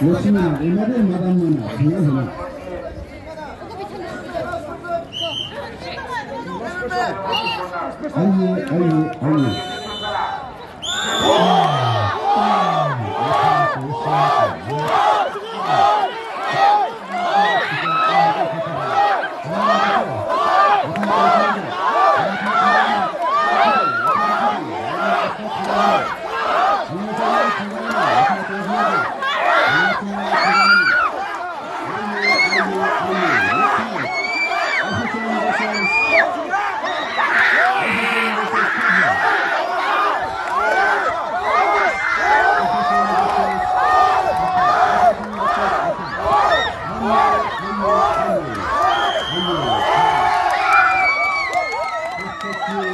Lucina, Emre, Madame Mana, Nihana. Ayye, ayye, ayye. Thank you.